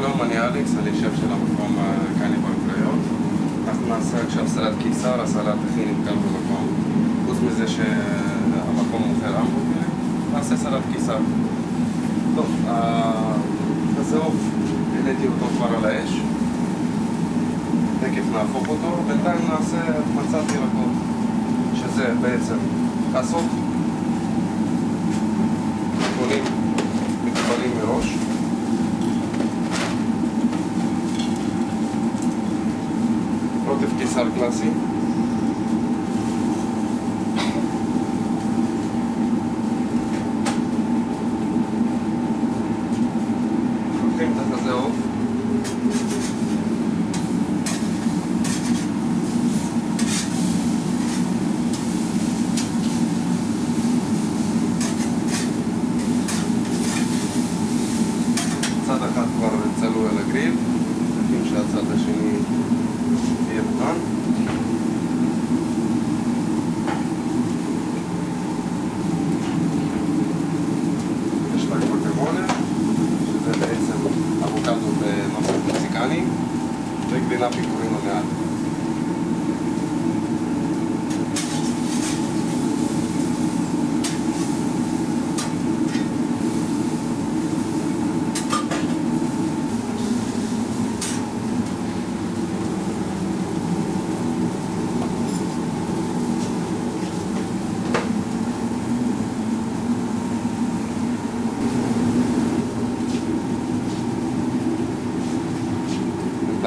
שלום, אני אלכס, אני שף של המקום כאן בקריות. אנחנו נעשה עכשיו סלט קיסר, הסלט הכי נמכר במקום. חוץ מזה שהמקום מוכר המבורגרים, נעשה סלט קיסר. טוב, כזה עוף, העליתי אותו כבר על האש. תכף נהפוך אותו, בינתיים נעשה מצת ירקות, שזה בעצם חסות, קונים ούτε βγεις άλλη κλάση. Să atacat cu arățelul la grid. שהצד השני יהיה מוכן. יש לה גואקמולה, שזה בעצם אבוקדו בנוסח מקסיקני, וגבינה פיקורינו מעל.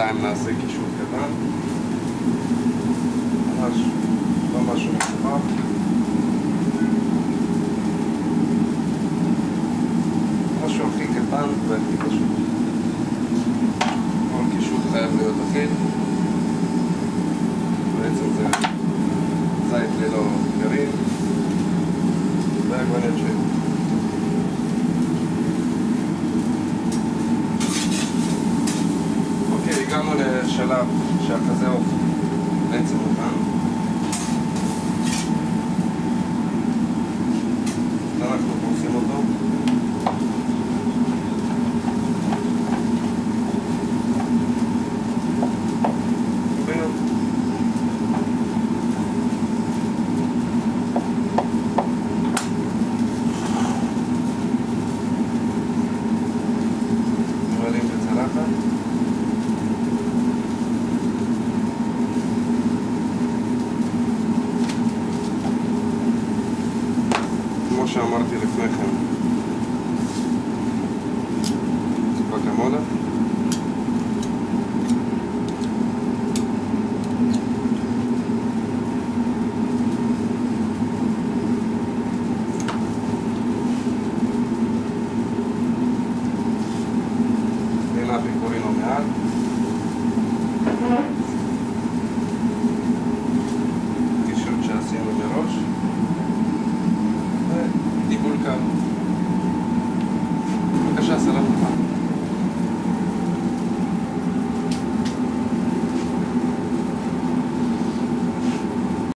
בינתיים נעשה קישור קטן. ממש לא משהו מסובך. משהו הכי קטן והכי פשוט. כל קישור חייב להיות אחיד. בעצם זה זית ללא גרעין ועגבניות שלי. לשלב שהחזה בעצם מוכן. שאמרתי לפני כן, גואקמולה. גבינה